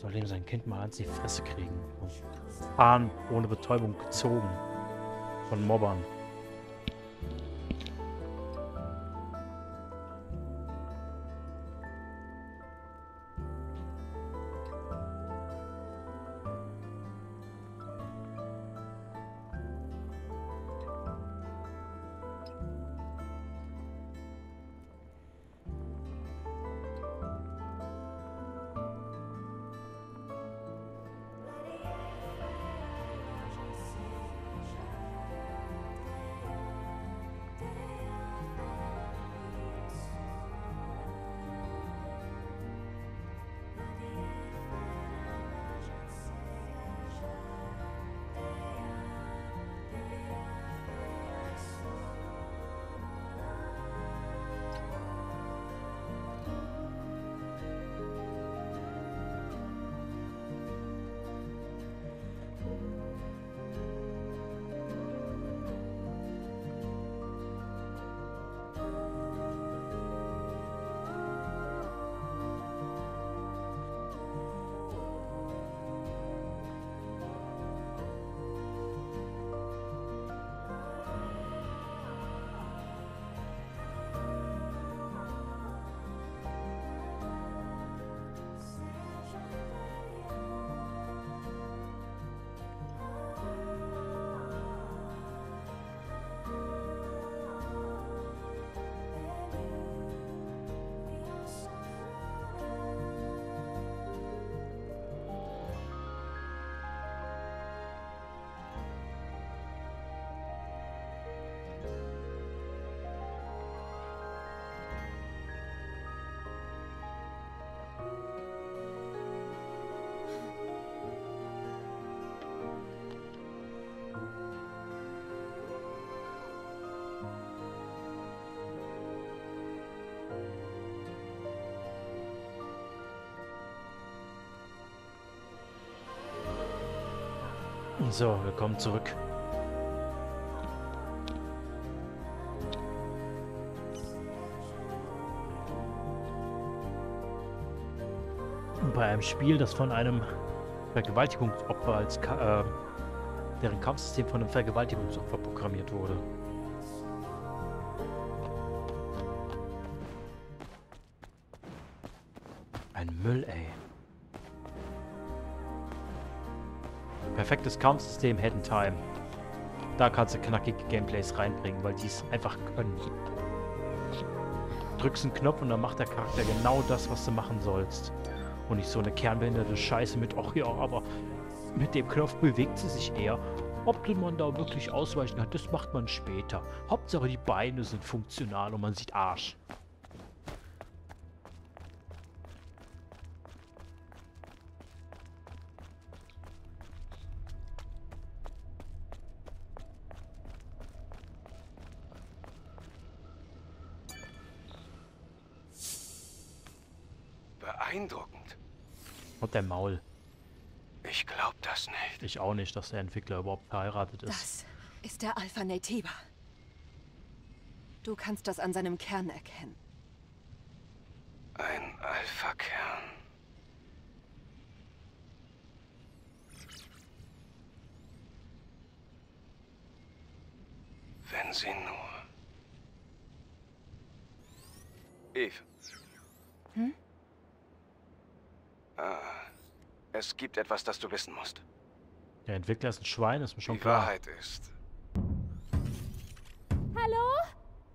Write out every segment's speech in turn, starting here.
Soll ihm sein Kind mal ans die Fresse kriegen. Und fahren ohne Betäubung gezogen. Von Mobbern. So, willkommen zurück. Bei einem Spiel, das von einem Vergewaltigungsopfer als Ka äh, deren Kampfsystem von einem Vergewaltigungsopfer programmiert wurde. Perfektes Kampfsystem, Hidden Time. Da kannst du knackige Gameplays reinbringen, weil die es einfach können. Drückst einen Knopf und dann macht der Charakter genau das, was du machen sollst. Und nicht so eine kernbehinderte Scheiße mit, ach ja, aber mit dem Knopf bewegt sie sich eher. Ob man da wirklich ausweichen kann, das macht man später. Hauptsache die Beine sind funktional und man sieht Arsch. Beeindruckend. Und der Maul. Ich glaub das nicht. Ich auch nicht, dass der Entwickler überhaupt verheiratet ist. Das ist der Alpha Natiba. Du kannst das an seinem Kern erkennen. Ein Alpha-Kern. Wenn sie nur... Eve. Hm? Ah, es gibt etwas, das du wissen musst. Der Entwickler ist ein Schwein, ist mir schon Die klar. Wahrheit ist, Hallo?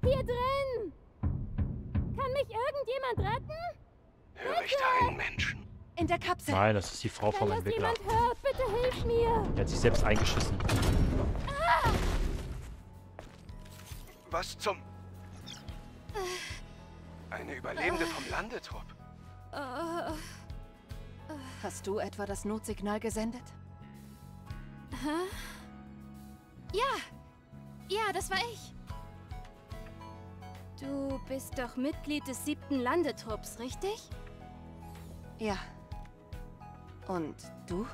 Hier drin! Kann mich irgendjemand retten? höre ich da einen Menschen? In der Kapsel. Nein, das ist die Frau vom Wenn das Entwickler. jemand hört, bitte hilf mir! Der hat sich selbst eingeschissen. Was zum... Eine Überlebende vom Landetrupp. Hast du etwa das Notsignal gesendet? Ja! Ja, das war ich! Du bist doch Mitglied des siebten Landetrupps, richtig? Ja. Und du?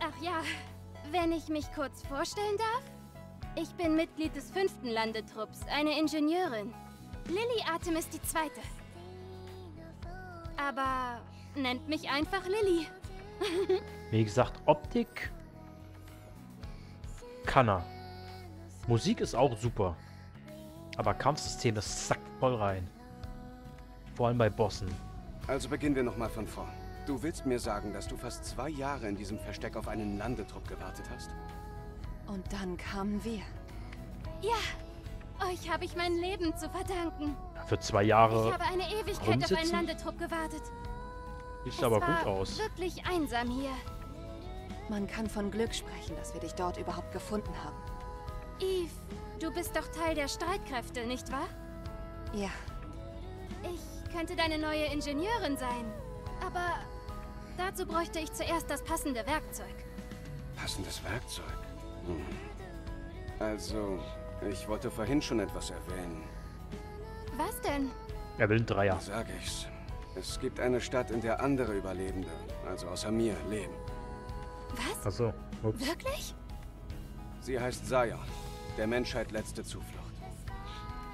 Ach ja, wenn ich mich kurz vorstellen darf? Ich bin Mitglied des fünften Landetrupps, eine Ingenieurin. Lilly Artemis die Zweite. Aber nennt mich einfach Lilly. Wie gesagt, Optik kann er. Musik ist auch super. Aber Kampfsystem, das sackt voll rein. Vor allem bei Bossen. Also beginnen wir nochmal von vorn. Du willst mir sagen, dass du fast zwei Jahre in diesem Versteck auf einen Landetrupp gewartet hast? Und dann kamen wir. Ja, euch habe ich mein Leben zu verdanken. Für zwei Ich Jahre habe eine Ewigkeit auf einen rumsitzen? Landetrupp gewartet. Sieht Es aber war gut aus. wirklich einsam hier. Man kann von Glück sprechen, dass wir dich dort überhaupt gefunden haben. Eve, du bist doch Teil der Streitkräfte, nicht wahr? Ja, Ich könnte deine neue Ingenieurin sein. Aber dazu bräuchte ich zuerst das passende Werkzeug. Passendes Werkzeug. Hm. Also, ich wollte vorhin schon etwas erwähnen. Was denn? Er will einen Dreier. Sag ich's. Es gibt eine Stadt, in der andere Überlebende, also außer mir, leben. Was? Achso. Ups. Wirklich? Sie heißt Zion, der Menschheit letzte Zuflucht.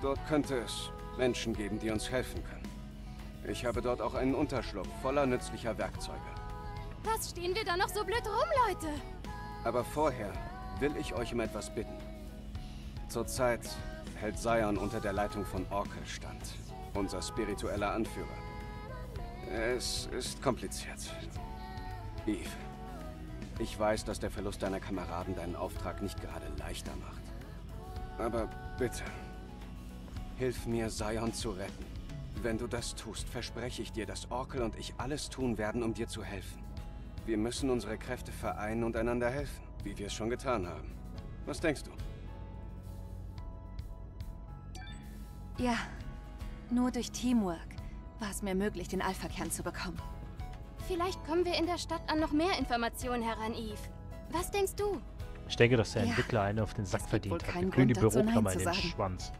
Dort könnte es Menschen geben, die uns helfen können. Ich habe dort auch einen Unterschlupf voller nützlicher Werkzeuge. Was stehen wir da noch so blöd rum, Leute? Aber vorher will ich euch um etwas bitten. Zurzeit hält Zion unter der Leitung von Orkel stand, unser spiritueller Anführer. Es ist kompliziert. Eve, ich weiß, dass der Verlust deiner Kameraden deinen Auftrag nicht gerade leichter macht. Aber bitte, hilf mir, Zion zu retten. Wenn du das tust, verspreche ich dir, dass Orkel und ich alles tun werden, um dir zu helfen. Wir müssen unsere Kräfte vereinen und einander helfen, wie wir es schon getan haben. Was denkst du? ja. Nur durch Teamwork war es mir möglich, den Alpha-Kern zu bekommen. Vielleicht kommen wir in der Stadt an noch mehr Informationen heran, Eve. Was denkst du? Ich denke, dass der Ja. Entwickler einen auf den Sack verdient hat. Wir glühen die Büroklammer in den sagen. Schwanz.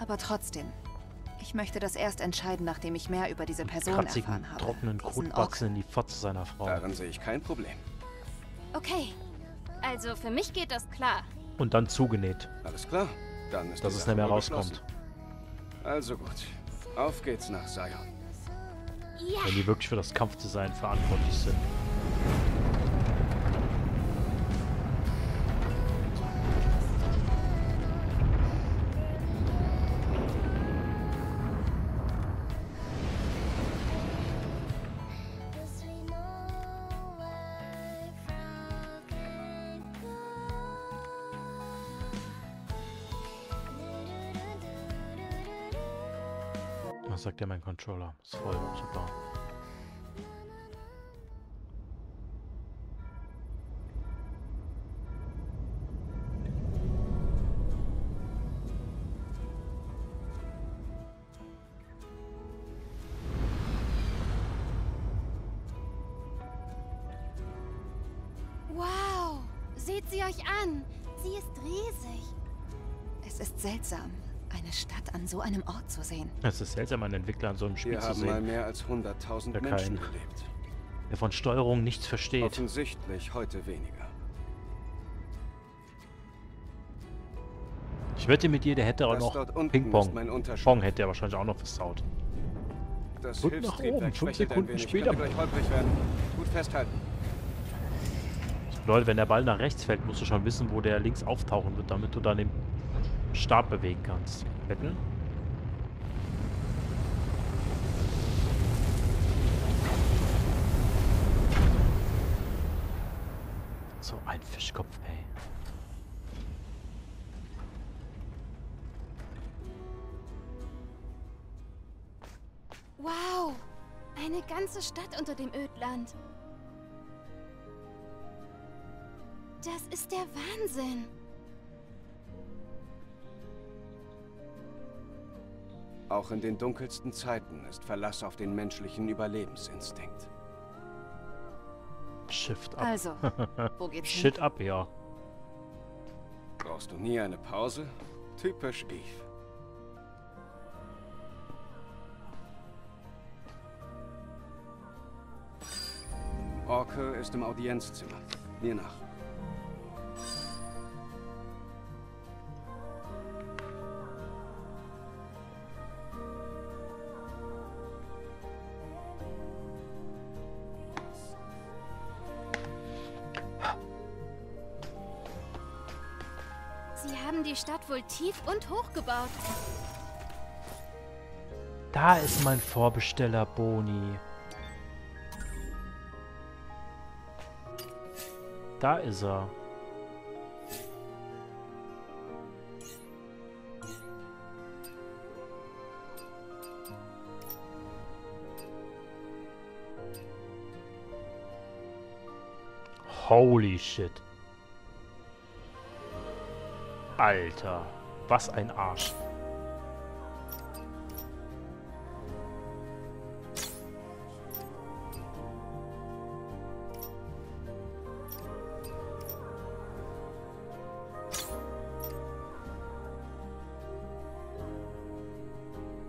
Aber trotzdem, ich möchte das erst entscheiden, nachdem ich mehr über diese Person Kratzigen, erfahren habe. trockenen Kotbatzen in die Fotze seiner Frau. Darin sehe ich kein Problem. Okay. Also für mich geht das klar. Und dann zugenäht, Alles klar? Dann ist dass es nicht mehr rauskommt. Also gut. Auf geht's nach Zion. Ja. Wenn die wirklich für das Kampfdesign verantwortlich sind. Controller? Ist voll super. Zu sehen. Es ist seltsam, einen Entwickler an so einem Spiel Wir zu haben mal sehen, mehr als 100.000 Ja, Menschen kein- gelebt. der von Steuerung nichts versteht. Offensichtlich heute weniger. Ich wette mit dir, der hätte auch Das noch Ping-Pong. Pong hätte er wahrscheinlich auch noch versaut. Das Und nach oben, fünf schwächelt ein Sekunden wenig. später. Gut festhalten. Leute, wenn der Ball nach rechts fällt, musst du schon wissen, wo der links auftauchen wird, damit du dann den Stab bewegen kannst. Wetten? So ein Fischkopf, ey. Wow. Eine ganze Stadt unter dem Ödland. Das ist der Wahnsinn. Auch in den dunkelsten Zeiten ist Verlass auf den menschlichen Überlebensinstinkt. Shift up. Also, wo geht's hin? Shit up, ja. Brauchst du nie eine Pause? Typisch Eve. Orke ist im Audienzzimmer. Mir nach. Haben die Stadt wohl tief und hoch gebaut. Da ist mein Vorbesteller Boni. Da ist er. Holy shit. Alter, was ein Arsch.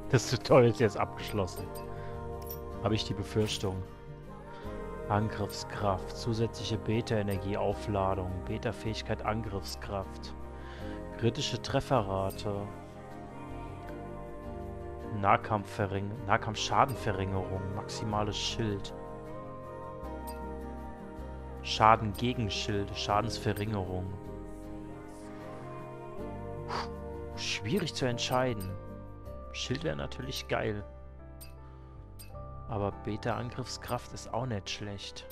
Das Tutorial ist jetzt abgeschlossen. Habe ich die Befürchtung. Angriffskraft, zusätzliche Beta-Energie-Aufladung, Beta-Fähigkeit Angriffskraft, kritische Trefferrate, Nahkampfschadenverringerung, maximales Schild, Schaden gegen Schild, Schadensverringerung. Puh, schwierig zu entscheiden. Schild wäre natürlich geil. Aber Beta-Angriffskraft ist auch nicht schlecht.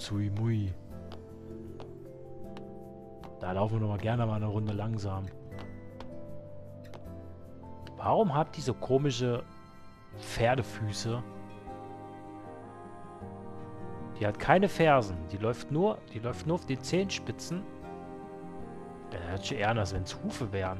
Zui Mui. Da laufen wir noch mal gerne mal eine Runde langsam. Warum habt ihr so komische Pferdefüße. Die hat keine Fersen. Die läuft nur, die läuft nur auf den Zehenspitzen. Ja, hätte ich eher anders, wenn es Hufe wären.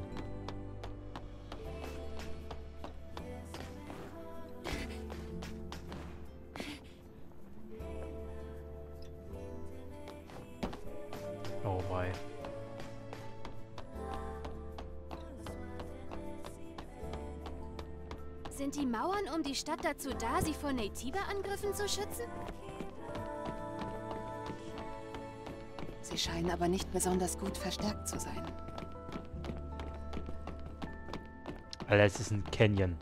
Stadt dazu da, sie vor Natiba-Angriffen zu schützen? Sie scheinen aber nicht besonders gut verstärkt zu sein. Alter, es ist ein Canyon.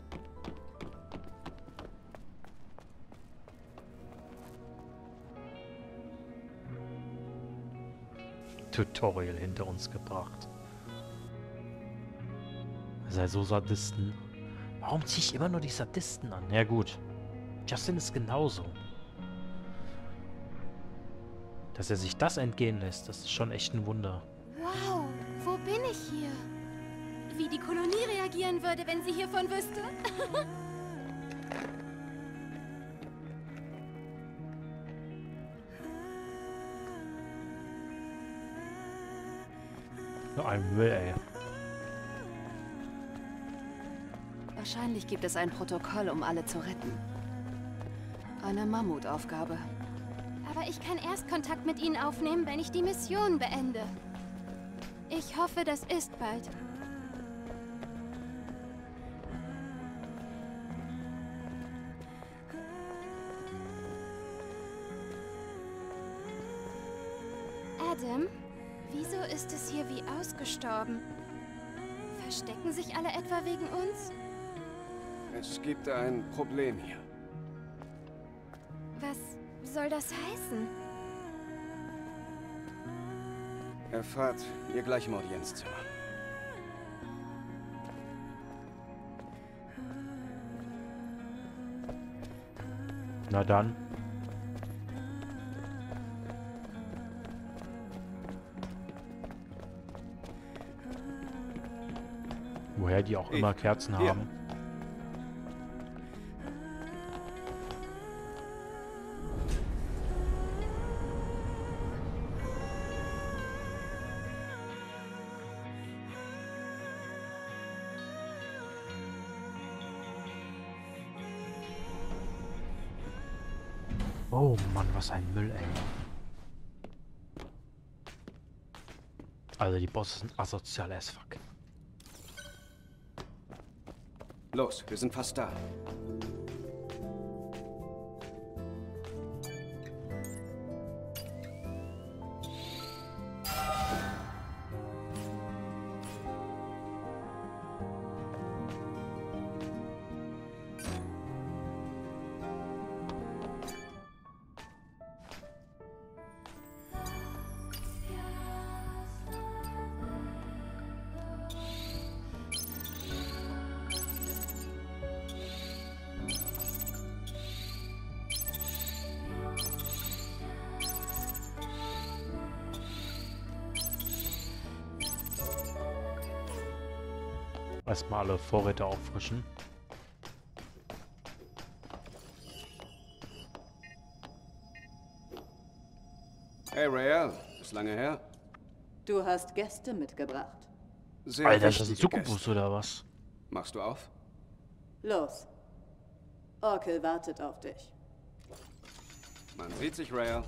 Tutorial hinter uns gebracht. Sei so Sadisten. Warum ziehe ich immer nur die Sadisten an? Ja gut. Justin ist genauso. Dass er sich das entgehen lässt, das ist schon echt ein Wunder. Wow, wo bin ich hier? Wie die Kolonie reagieren würde, wenn sie hiervon wüsste? Nur ein Müll, ey. Wahrscheinlich gibt es ein Protokoll, um alle zu retten. Eine Mammutaufgabe. Aber ich kann erst Kontakt mit ihnen aufnehmen, wenn ich die Mission beende. Ich hoffe, das ist bald. Adam, wieso ist es hier wie ausgestorben? Verstecken sich alle etwa wegen uns? Es gibt ein Problem hier. Was soll das heißen? Erfahrt ihr gleich im Audienzzimmer. Na dann. Woher die auch immer Kerzen Hier. haben. Was ein Müll, ey. Also die Bosse sind asozial as fuck. Los, wir sind fast da. Erstmal alle Vorräte auffrischen. Hey Rael, ist lange her. Du hast Gäste mitgebracht. Sehr Alter, ist das ein wichtige Succubus oder was? Machst du auf? Los. Orkel wartet auf dich. Man sieht sich, Rael.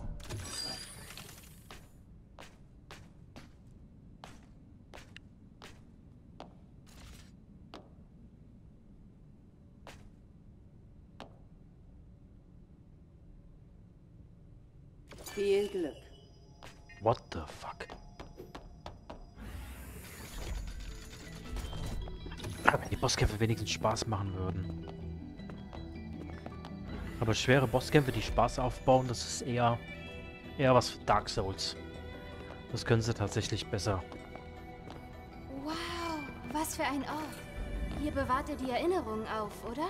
Viel Glück. What the fuck? Ah, Wenn die Bosskämpfe wenigstens Spaß machen würden. Aber schwere Bosskämpfe, die Spaß aufbauen, das ist eher, eher was für Dark Souls. Das können sie tatsächlich besser. Wow, was für ein Ort. Hier bewahrt ihr die Erinnerungen auf, oder?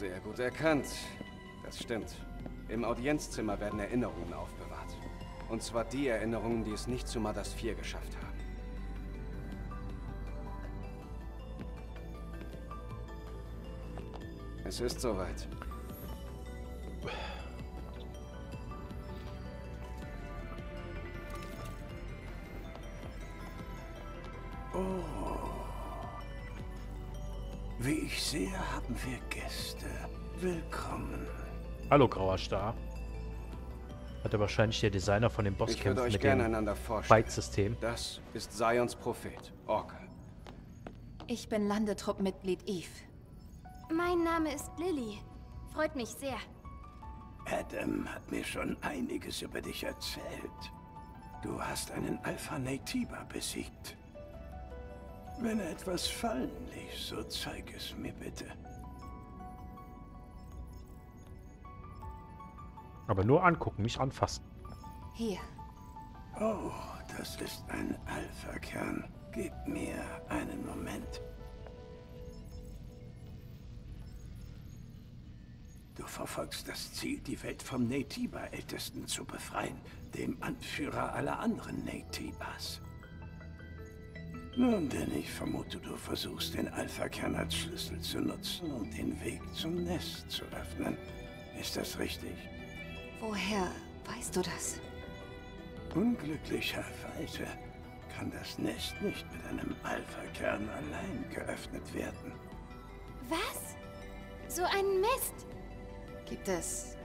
Sehr gut erkannt. Das stimmt. Im Audienzzimmer werden Erinnerungen aufbewahrt. Und zwar die Erinnerungen, die es nicht zu Mothers 4 geschafft haben. Es ist soweit. Ich sehe, haben wir Gäste. Willkommen. Hallo, grauer Star. Hat er wahrscheinlich der Designer von würde Bosskämpfen euch mit gerne dem. Fight-System. Das ist Sions Prophet, Orkel. Ich bin Landetruppmitglied Eve. Mein Name ist Lilly. Freut mich sehr. Adam hat mir schon einiges über dich erzählt. Du hast einen Alpha Natiba besiegt. Wenn er etwas fallen ließ, so zeig es mir bitte. Aber nur angucken, nicht anfassen. Hier. Oh, das ist ein Alpha-Kern. Gib mir einen Moment. Du verfolgst das Ziel, die Welt vom Natiba-Ältesten zu befreien, dem Anführer aller anderen Natibas. Nun denn, ich vermute, du versuchst den Alpha-Kern als Schlüssel zu nutzen, um den Weg zum Nest zu öffnen. Ist das richtig? Woher weißt du das? Unglücklicherweise kann das Nest nicht mit einem Alpha-Kern allein geöffnet werden. Was? So ein Mist. Gibt es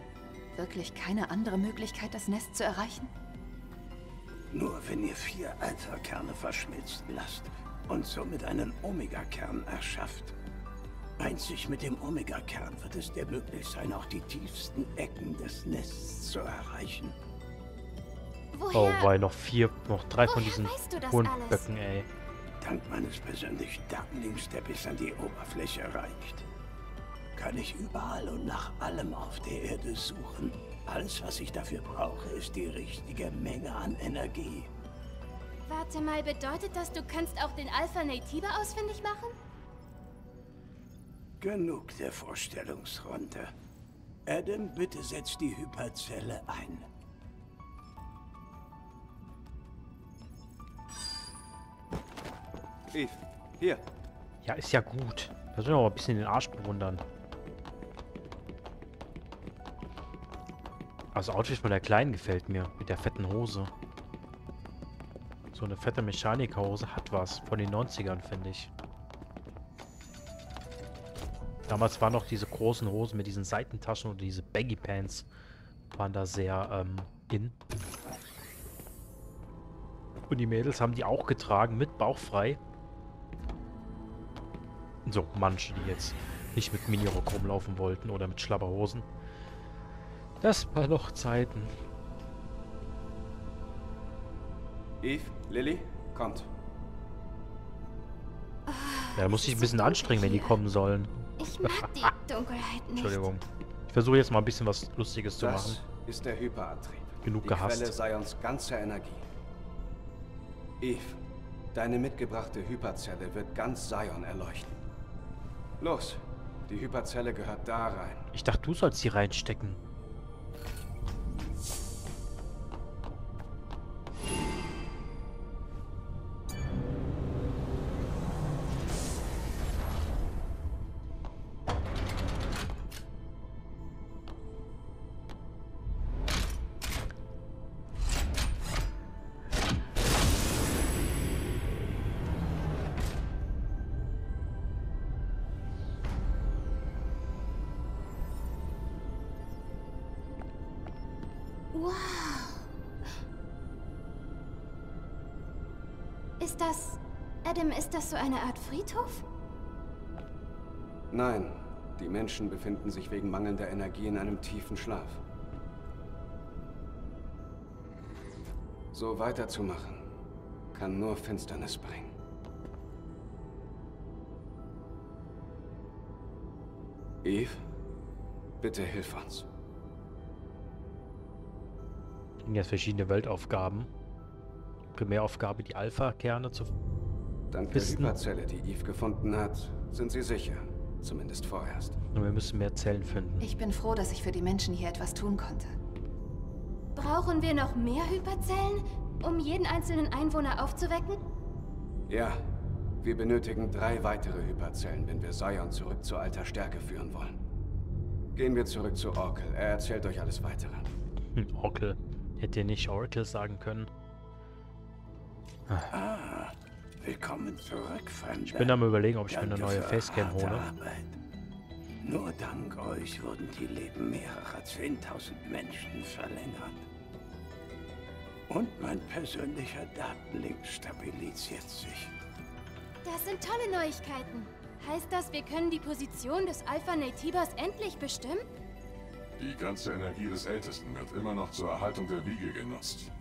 wirklich keine andere Möglichkeit, das Nest zu erreichen? Nur wenn ihr vier Alpha-Kerne verschmilzen lasst und somit einen Omega-Kern erschafft. Einzig mit dem Omega-Kern wird es dir möglich sein, auch die tiefsten Ecken des Nests zu erreichen. Oh, Woher? weil noch vier, noch drei von Woher diesen weißt hohen alles? Böcken, ey. Dank meines persönlichen Darmlings, der bis an die Oberfläche reicht, kann ich überall und nach allem auf der Erde suchen. Alles, was ich dafür brauche, ist die richtige Menge an Energie. Warte mal, bedeutet das, du kannst auch den Alpha Natiba ausfindig machen? Genug der Vorstellungsrunde. Adam, bitte setz die Hyperzelle ein. Eve, hier. Ja, ist ja gut. Da sollen wir mal ein bisschen den Arsch bewundern. Also Outfit von der Kleinen gefällt mir. Mit der fetten Hose. So eine fette Mechanikerhose hat was. Von den 90ern, finde ich. Damals waren noch diese großen Hosen mit diesen Seitentaschen oder diese Baggy Pants waren da sehr ähm, in. Und die Mädels haben die auch getragen mit bauchfrei. So, manche, die jetzt nicht mit Minirock rumlaufen wollten oder mit Schlabberhosen. Das war noch Zeiten. Eve, Lilly, kommt. Ja, muss sich ein bisschen anstrengen, wenn die kommen sollen. Ich mag die Dunkelheit nicht. Entschuldigung. Ich versuche jetzt mal ein bisschen was Lustiges zu Das machen. ist der Hyperantrieb. Genug Die gehasst. Quelle Sions ganzer Energie. Eve, deine mitgebrachte Hyperzelle wird ganz Sion erleuchten. Los, die Hyperzelle gehört da rein. Ich dachte, du sollst sie reinstecken. So eine Art Friedhof? Nein, die Menschen befinden sich wegen mangelnder Energie in einem tiefen Schlaf. So weiterzumachen, kann nur Finsternis bringen. Eve, bitte hilf uns. Sind jetzt verschiedene Weltaufgaben. Primäraufgabe, die Alpha-Kerne zu Dank der. Hyperzelle, die Eve gefunden hat, sind sie sicher. Zumindest vorerst. Und wir müssen mehr Zellen finden. Ich bin froh, dass ich für die Menschen hier etwas tun konnte. Brauchen wir noch mehr Hyperzellen, um jeden einzelnen Einwohner aufzuwecken? Ja, wir benötigen drei weitere Hyperzellen, wenn wir Zion zurück zu alter Stärke führen wollen. Gehen wir zurück zu Oracle. Er erzählt euch alles weitere. Hm, Oracle. Hätte ihr nicht Oracle sagen können? Ah, willkommen zurück, Fremder. Ich bin am überlegen, ob ich mir eine Danke neue Facecam hole. Arbeit. Nur dank euch wurden die Leben mehrerer 10.000 Menschen verlängert. Und mein persönlicher Datenlink stabilisiert sich. Das sind tolle Neuigkeiten. Heißt das, wir können die Position des Alpha Nativers endlich bestimmen? Die ganze Energie des Ältesten wird immer noch zur Erhaltung der Wiege genutzt.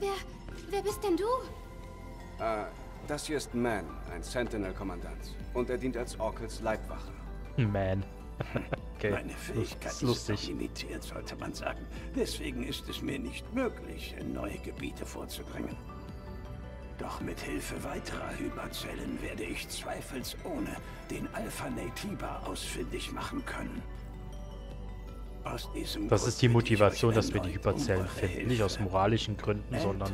Wer... wer bist denn du? Ah, das hier ist Man, ein Sentinel-Kommandant. Und er dient als Oracles Leibwache. Man. okay. Meine Fähigkeit ist, lustig. limitiert, sollte man sagen. Deswegen ist es mir nicht möglich, in neue Gebiete vorzudringen. Doch mit Hilfe weiterer Hyperzellen werde ich zweifelsohne den Alpha Natiba ausfindig machen können. Aus diesem Das ist die Motivation, dass wir die Hyperzellen finden. Nicht aus moralischen Gründen, sondern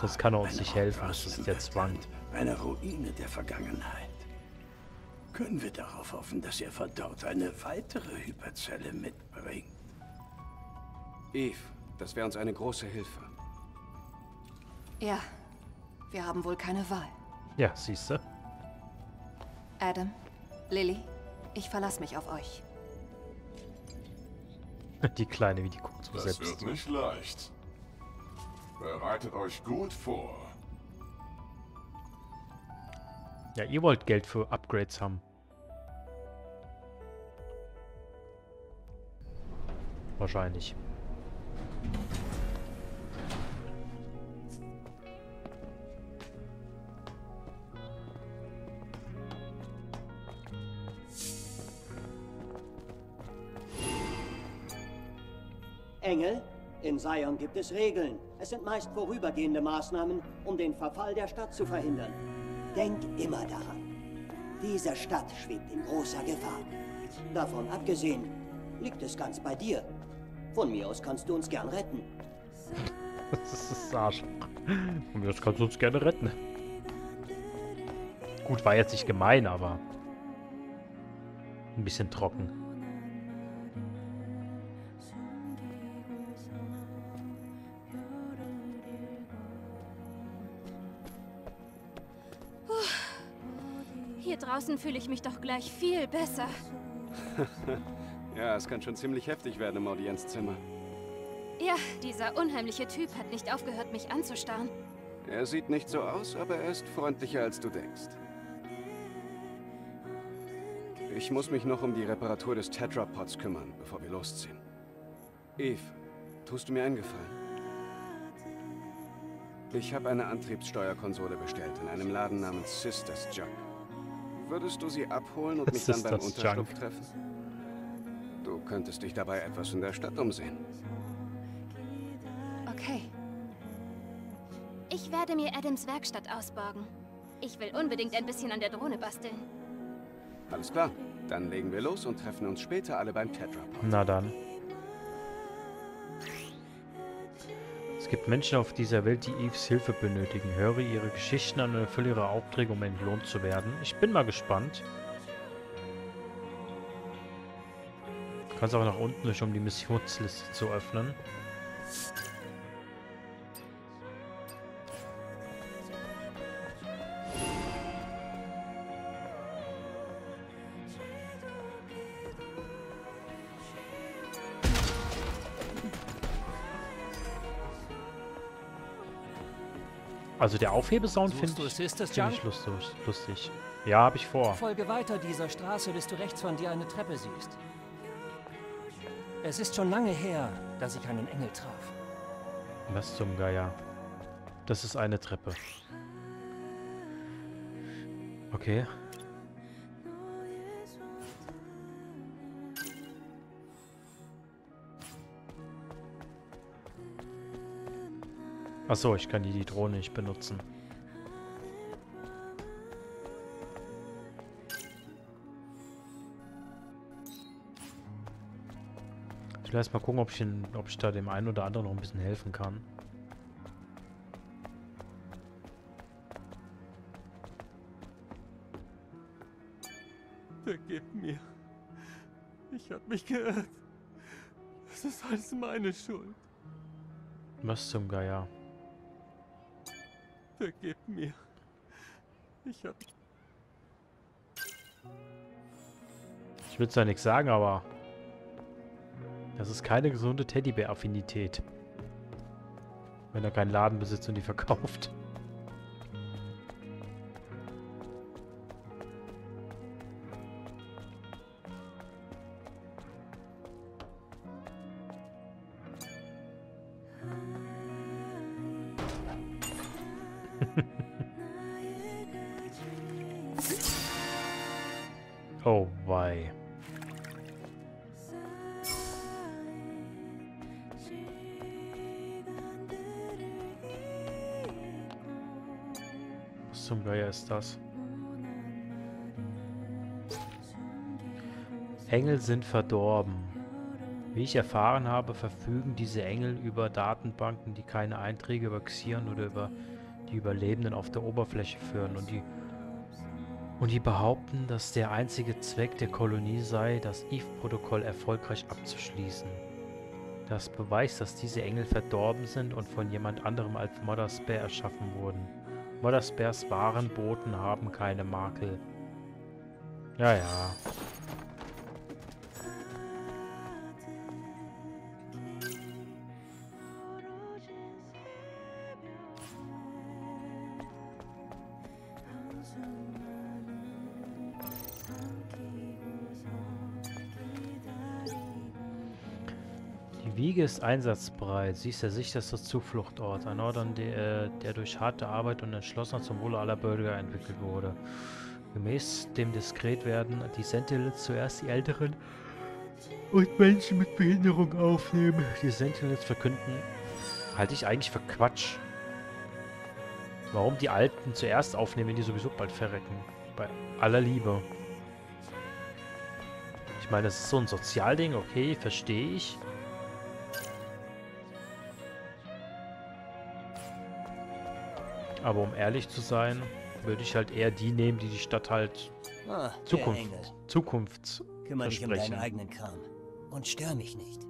sonst kann er uns nicht helfen. Das ist der Zwang. Eine Ruine der Vergangenheit. Können wir darauf hoffen, dass ihr von dort eine weitere Hyperzelle mitbringt? Eve, das wäre uns eine große Hilfe. Ja, wir haben wohl keine Wahl. Ja, siehst du? Adam, Lily, ich verlasse mich auf euch. Die Kleine, wie die guckt Das selbst. wird nicht leicht. Bereitet euch gut vor. Ja, ihr wollt Geld für Upgrades haben. Wahrscheinlich. Sion gibt es Regeln. Es sind meist vorübergehende Maßnahmen, um den Verfall der Stadt zu verhindern. Denk immer daran. Diese Stadt schwebt in großer Gefahr. Davon abgesehen, liegt es ganz bei dir. Von mir aus kannst du uns gern retten. Das ist Arsch. Und das kannst du uns gerne retten. Gut, war jetzt nicht gemein, aber ein bisschen trocken. Draußen fühle ich mich doch gleich viel besser. Ja, es kann schon ziemlich heftig werden im Audienzzimmer. Ja, dieser unheimliche Typ hat nicht aufgehört, mich anzustarren. Er sieht nicht so aus, aber er ist freundlicher, als du denkst. Ich muss mich noch um die Reparatur des Tetrapods kümmern, bevor wir losziehen. Eve, tust du mir einen Gefallen? Ich habe eine Antriebssteuerkonsole bestellt in einem Laden namens Sisters Junk. Würdest du sie abholen und mich dann beim Unterschlupf Junk. treffen? Du könntest dich dabei etwas in der Stadt umsehen. Okay, Ich werde mir Adams Werkstatt ausborgen. Ich will unbedingt ein bisschen an der Drohne basteln. Alles klar, dann legen wir los und treffen uns später alle beim Tetrapod. Na dann. Es gibt Menschen auf dieser Welt, die Eves Hilfe benötigen. Höre ihre Geschichten an und erfülle ihre Aufträge, um entlohnt zu werden. Ich bin mal gespannt. Du kannst auch nach unten durch, um die Missionsliste zu öffnen. Also der Aufhebesound finde du ich, find ich lustig, lustig. Ja, habe ich vor. Folge weiter dieser Straße, bis du rechts von dir eine Treppe siehst. Es ist schon lange her, dass ich einen Engel traf. Was zum Geier? Das ist eine Treppe. Okay. Achso, ich kann die, die Drohne nicht benutzen. Ich will erst mal gucken, ob ich, den, ob ich da dem einen oder anderen noch ein bisschen helfen kann. Vergib mir. Ich hab mich geirrt. Das ist alles meine Schuld. Was zum Geier? Vergib mir. Ich hab... Ich will zwar nichts sagen, aber das ist keine gesunde Teddybär-Affinität. Wenn er keinen Laden besitzt und die verkauft. Sind verdorben. Wie ich erfahren habe, verfügen diese Engel über Datenbanken, die keine Einträge über Xion oder über die Überlebenden auf der Oberfläche führen und die und die behaupten, dass der einzige Zweck der Kolonie sei, das Eve-Protokoll erfolgreich abzuschließen. Das beweist, dass diese Engel verdorben sind und von jemand anderem als Modderspear erschaffen wurden. Modderspears wahren Boten haben keine Makel. Ja, ja. Wiege ist einsatzbereit. Sie ist der sicherste Zufluchtort. Ein Ort, an der, der durch harte Arbeit und Entschlossenheit zum Wohle aller Bürger entwickelt wurde. Gemäß dem diskret werden die Sentinels zuerst die Älteren und Menschen mit Behinderung aufnehmen. Die Sentinels verkünden, halte ich eigentlich für Quatsch. Warum die Alten zuerst aufnehmen, wenn die sowieso bald verrecken? Bei aller Liebe. Ich meine, das ist so ein Sozialding, okay, verstehe ich. Aber um ehrlich zu sein, würde ich halt eher die nehmen, die die Stadt halt Ah, Zukunft, Engel. Zukunfts Kümmere dich um deinen eigenen Kram. Und stör mich nicht.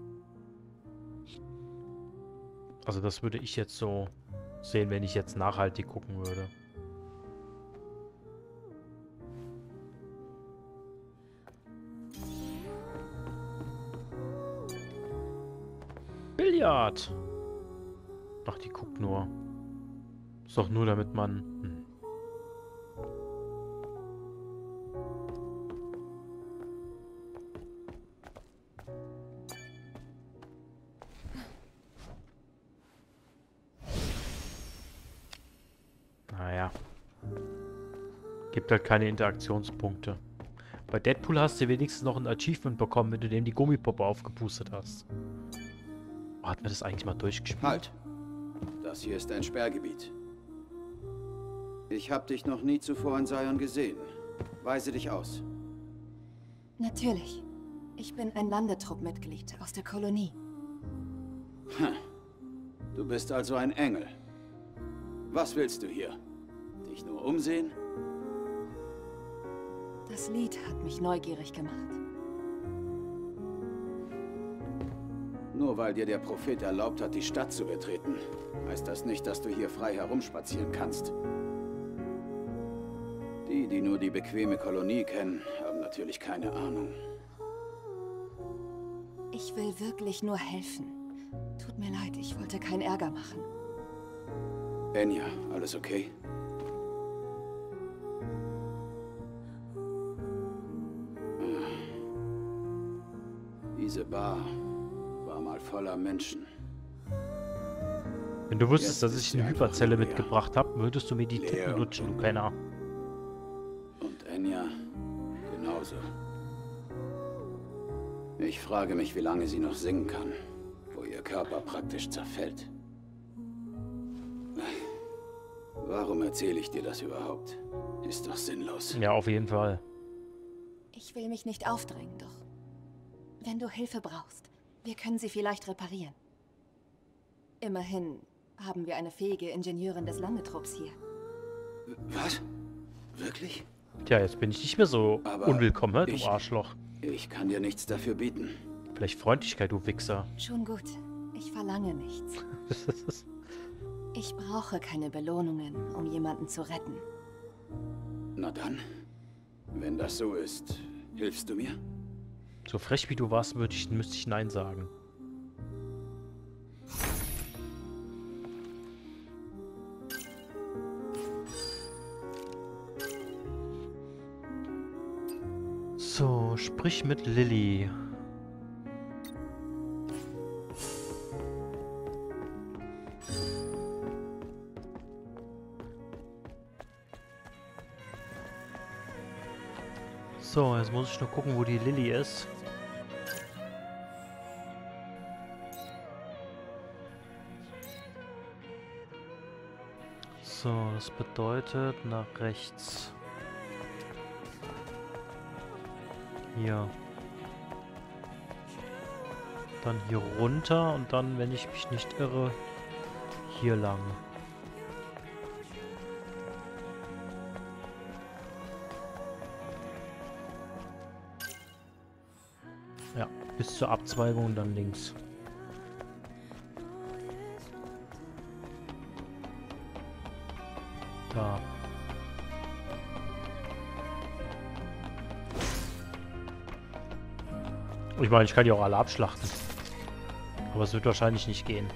Also das würde ich jetzt so sehen, wenn ich jetzt nachhaltig gucken würde. Billard! Ach, die guckt nur. Ist doch nur damit man... Hm. Naja. Gibt halt keine Interaktionspunkte. Bei Deadpool hast du wenigstens noch ein Achievement bekommen, wenn du dem die Gummipuppe aufgepustet hast. Oh, hat man das eigentlich mal durchgespielt? Halt! Das hier ist ein Sperrgebiet. Ich habe dich noch nie zuvor in Sion gesehen. Weise dich aus. Natürlich. Ich bin ein Landetruppmitglied aus der Kolonie. Du bist also ein Engel. Was willst du hier? Dich nur umsehen? Das Lied hat mich neugierig gemacht. Nur weil dir der Prophet erlaubt hat, die Stadt zu betreten, heißt das nicht, dass du hier frei herumspazieren kannst. Die, die nur die bequeme Kolonie kennen, haben natürlich keine Ahnung. Ich will wirklich nur helfen. Tut mir leid, ich wollte keinen Ärger machen. Enya, alles okay? Diese Bar war mal voller Menschen. Wenn du wüsstest, dass ich eine Hyperzelle mitgebracht habe, würdest du mir die Titten lutschen, du Penner. Ich frage mich, wie lange sie noch singen kann, wo ihr Körper praktisch zerfällt. Warum erzähle ich dir das überhaupt? Ist doch sinnlos. Ja, auf jeden Fall. Ich will mich nicht aufdrängen, doch wenn du Hilfe brauchst, wir können sie vielleicht reparieren. Immerhin haben wir eine fähige Ingenieurin des Landetrupps hier. Was? Wirklich? Tja, jetzt bin ich nicht mehr so Aber unwillkommen, du ich- Arschloch. Ich kann dir nichts dafür bieten. Vielleicht Freundlichkeit, du Wichser. Schon gut. Ich verlange nichts. Ich brauche keine Belohnungen, um jemanden zu retten. Na dann, wenn das so ist, hilfst du mir? so frech wie du warst, würde ich, müsste ich Nein sagen. Sprich mit Lilly. So, jetzt muss ich nur gucken, wo die Lilly ist. So, das bedeutet nach rechts. Hier. Dann hier runter und dann, wenn ich mich nicht irre, hier lang. Ja, bis zur Abzweigung dann links. Ich meine, ich kann die auch alle abschlachten. Aber es wird wahrscheinlich nicht gehen.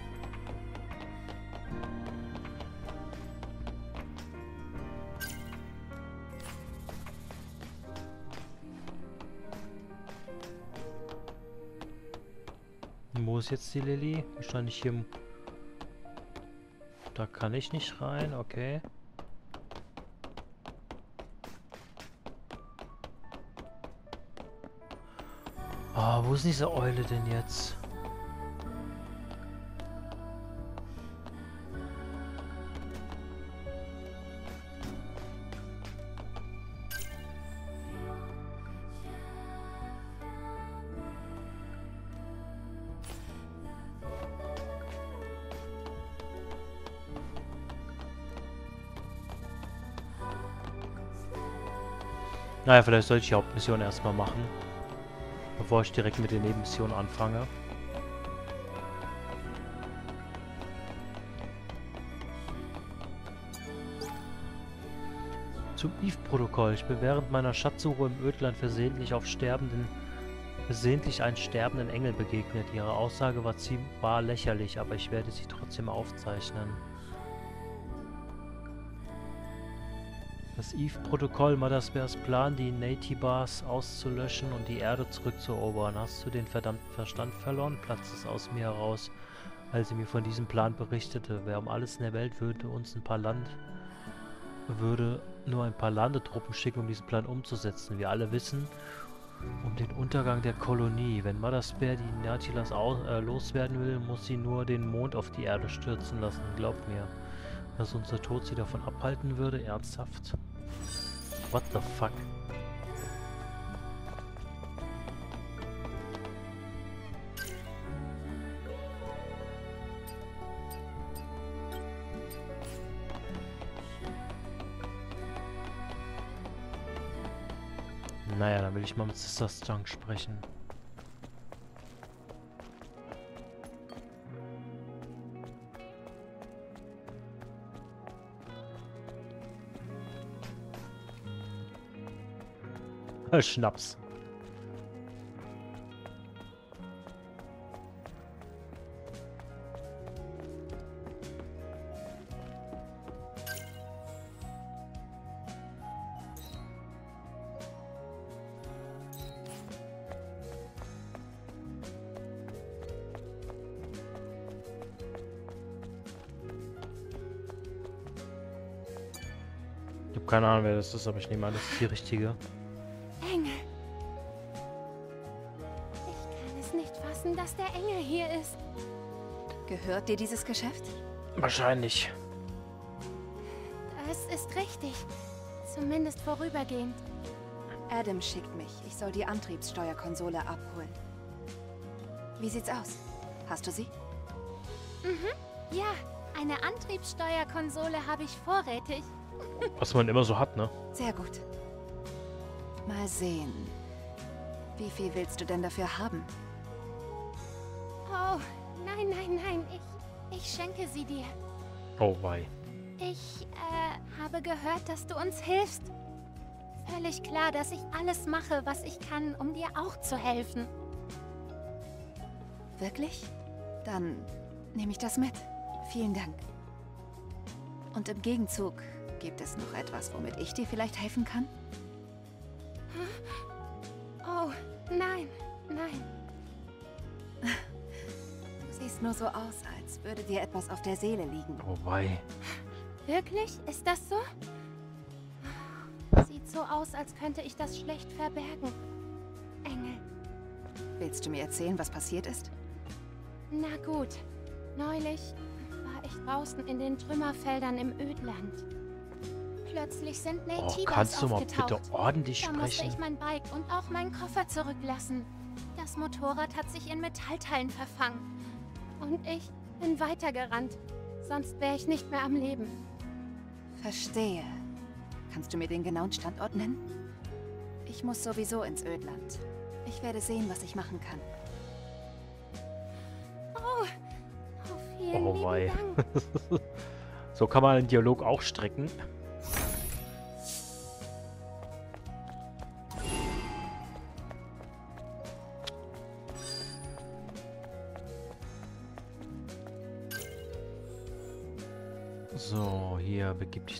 Wo ist jetzt die Lilly? Wahrscheinlich hier. Da kann ich nicht rein, okay. Ah, wo ist diese Eule denn jetzt? Naja, vielleicht sollte ich die Hauptmission erstmal machen. Bevor ich direkt mit den Nebenmissionen anfange. Zum Eve-Protokoll. Ich bin während meiner Schatzsuche im Ödland versehentlich auf sterbenden versehentlich einen sterbenden Engel begegnet. Ihre Aussage war ziemlich lächerlich, aber ich werde sie trotzdem aufzeichnen. Das Eve-Protokoll Madasbears Plan, die Natibars auszulöschen und die Erde zurückzuerobern. Hast du den verdammten Verstand verloren? Platzt es aus mir heraus, als sie mir von diesem Plan berichtete. Wer um alles in der Welt würde uns ein paar Land würde nur ein paar Landetruppen schicken, um diesen Plan umzusetzen. Wir alle wissen um den Untergang der Kolonie. Wenn Madasbear die Natilas äh, loswerden will, muss sie nur den Mond auf die Erde stürzen lassen. Glaub mir. Dass unser Tod sie davon abhalten würde? Ernsthaft? What the fuck? Naja, dann will ich mal mit Sister Strunk sprechen. Schnaps. keine Ahnung, wer das ist, aber ich nehme an, das ist die richtige. Der Engel hier ist. Gehört dir dieses Geschäft? Wahrscheinlich. Das ist richtig. Zumindest vorübergehend. Adam schickt mich. Ich soll die Antriebssteuerkonsole abholen. Wie sieht's aus? Hast du sie? Mhm. Ja, eine Antriebssteuerkonsole habe ich vorrätig. Was man immer so hat, ne? Sehr gut. Mal sehen. Wie viel willst du denn dafür haben? Schenke sie dir. Oh, wei. Ich, äh, habe gehört, dass du uns hilfst. Völlig klar, dass ich alles mache, was ich kann, um dir auch zu helfen. Wirklich? Dann nehme ich das mit. Vielen Dank. Und im Gegenzug gibt es noch etwas, womit ich dir vielleicht helfen kann? Oh, nein, nein. Du siehst nur so aus, als würde dir etwas auf der Seele liegen. Oh wei. Wirklich? Ist das so? Sieht so aus, als könnte ich das schlecht verbergen. Engel. Willst du mir erzählen, was passiert ist? Na gut. Neulich war ich draußen in den Trümmerfeldern im Ödland. Plötzlich sind Oh, Natives kannst du mal aufgetaucht. bitte ordentlich da musste sprechen? ich mein Bike und auch meinen Koffer zurücklassen. Das Motorrad hat sich in Metallteilen verfangen. Und ich bin weitergerannt. Sonst wäre ich nicht mehr am Leben. Verstehe. Kannst du mir den genauen Standort nennen? Ich muss sowieso ins Ödland. Ich werde sehen, was ich machen kann. Oh, oh vielen Oh. Dank. so kann man den Dialog auch strecken.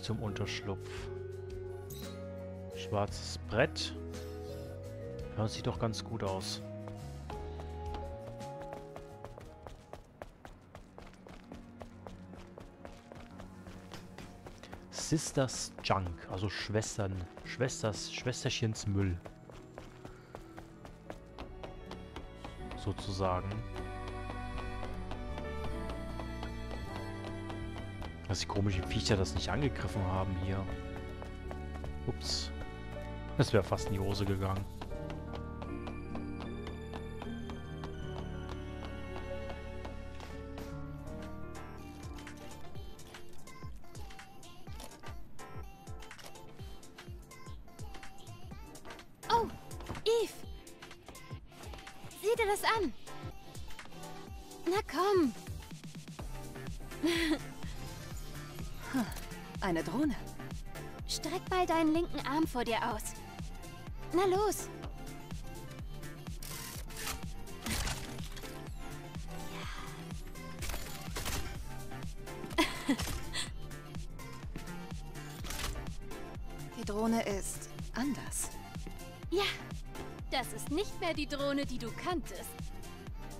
Zum Unterschlupf. Schwarzes Brett. Ja, sieht doch ganz gut aus. Sisters Junk, also Schwestern, Schwesters, Schwesterchens Müll. Sozusagen. Dass die komischen Viecher das nicht angegriffen haben hier. Ups. Das wäre fast in die Hose gegangen. Vor dir aus. Na los. Die Drohne ist anders. Ja, das ist nicht mehr die Drohne, die du kanntest.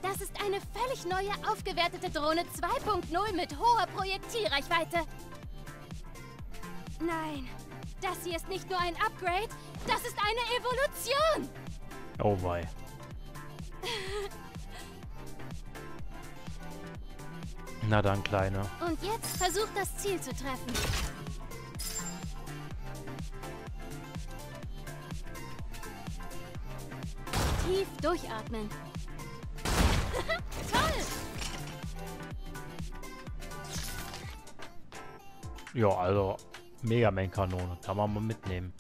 Das ist eine völlig neue, aufgewertete Drohne 2.0 mit hoher Projektilreichweite. Nein, das hier ist nicht nur ein Upgrade, das ist eine Evolution. Oh wei. Na dann, Kleine. Und jetzt versuch das Ziel zu treffen. Tief durchatmen. Toll! Ja, also Mega Man Kanone. Kann man mal mitnehmen.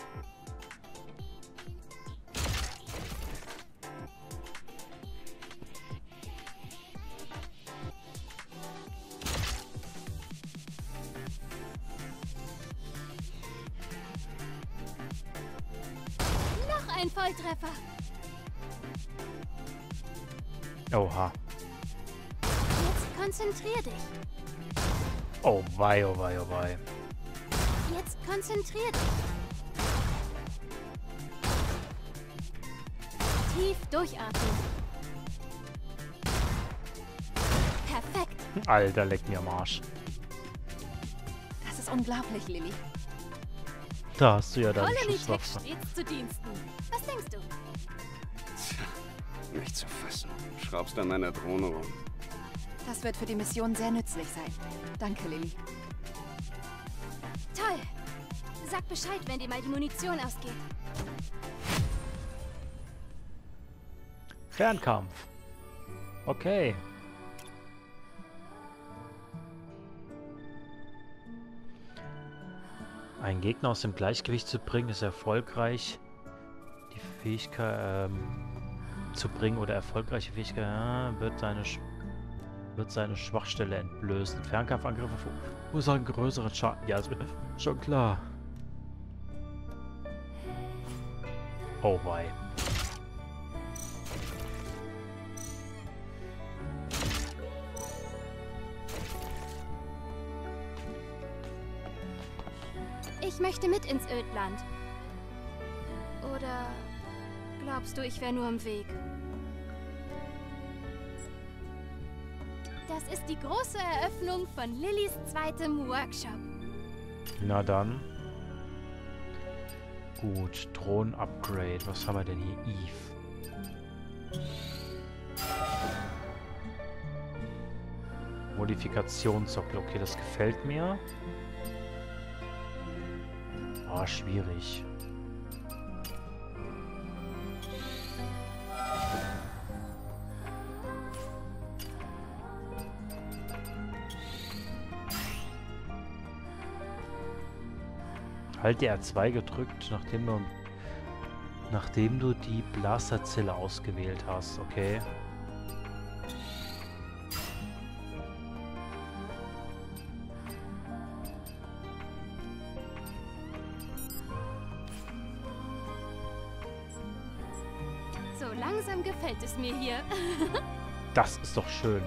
Jetzt konzentrier dich. Tief durchatmen. Perfekt. Alter, leck mir am Arsch. Das ist unglaublich, Lilly. Da hast du ja deine Schusswaffe. stets zu Diensten. Was denkst du? Tja, nicht zu fassen. Schraubst an meiner Drohne rum. Das wird für die Mission sehr nützlich sein. Danke, Lilly. Bescheid, wenn dir mal die Munition ausgeht. Fernkampf. Okay. Einen Gegner aus dem Gleichgewicht zu bringen, ist erfolgreich. Die Fähigkeit ähm, zu bringen oder erfolgreiche Fähigkeit ja, wird, seine, wird seine Schwachstelle entblößen. Fernkampfangriffe verursachen größeren Schaden. Ja, ist mir schon klar. Oh wei. Ich möchte mit ins Ödland. Oder glaubst du, ich wäre nur im Weg? Das ist die große Eröffnung von Lillys zweitem Workshop. Na dann. Gut, Drohnen-Upgrade. Was haben wir denn hier? Eve. Modifikationssockel. Okay, das gefällt mir. Ah, schwierig. Halte R2 gedrückt, nachdem du, nachdem du die Blasterzelle ausgewählt hast. Okay. So langsam gefällt es mir hier. Das ist doch schön.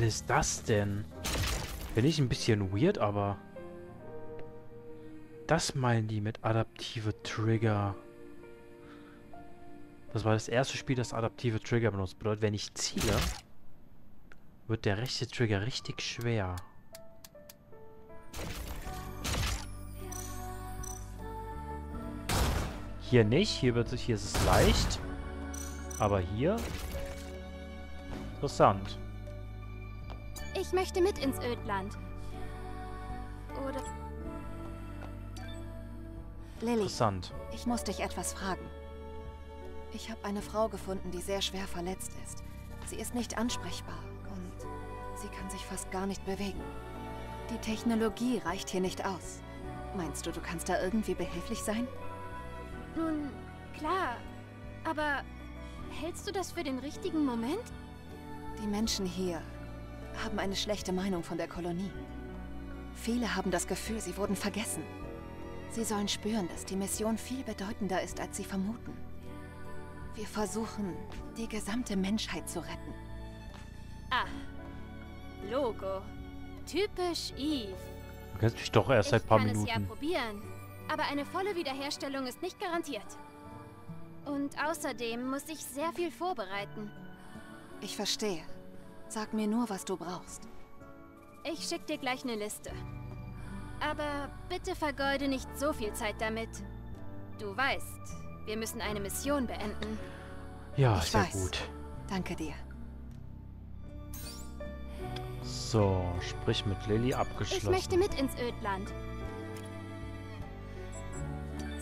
Geil ist das denn? Finde ich ein bisschen weird, aber... Das meinen die mit adaptive Trigger. Das war das erste Spiel, das adaptive Trigger benutzt. Bedeutet, wenn ich ziele, wird der rechte Trigger richtig schwer. Hier nicht. Hier, wird, hier ist es leicht. Aber hier... Interessant. Ich möchte mit ins Ödland. Oder Lilly, Interessant. ich muss dich etwas fragen. Ich habe eine Frau gefunden, die sehr schwer verletzt ist. Sie ist nicht ansprechbar und sie kann sich fast gar nicht bewegen. Die Technologie reicht hier nicht aus. Meinst du, du kannst da irgendwie behilflich sein? nun, klar. Aber hältst du das für den richtigen Moment? Die Menschen hier haben eine schlechte Meinung von der Kolonie. Viele haben das Gefühl, sie wurden vergessen. Sie sollen spüren, dass die Mission viel bedeutender ist, als sie vermuten. Wir versuchen, die gesamte Menschheit zu retten. Ah, Logo. Typisch Eve. Du kennst mich doch erst seit ich paar kann es ja Minuten. probieren, aber eine volle Wiederherstellung ist nicht garantiert. Und außerdem muss ich sehr viel vorbereiten. Ich verstehe. Sag mir nur, was du brauchst. Ich schick dir gleich eine Liste. Aber bitte vergeude nicht so viel Zeit damit. Du weißt, wir müssen eine Mission beenden. Ja, Ich sehr weiß. gut. Danke dir. So, sprich mit Lilly Ich abgeschlossen. möchte mit ins Ödland.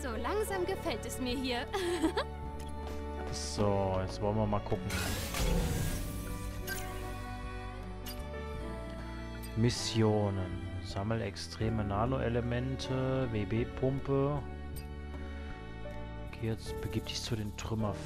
So langsam gefällt es mir hier. So, jetzt wollen wir mal gucken. Missionen. Sammel extreme Nanoelemente, WB-Pumpe. Jetzt begib dich zu den Trümmerfeldern.